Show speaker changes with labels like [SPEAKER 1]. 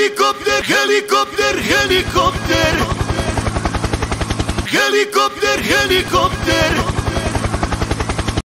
[SPEAKER 1] Helikopter, helikopter, helikopter. Helikopter, helikopter.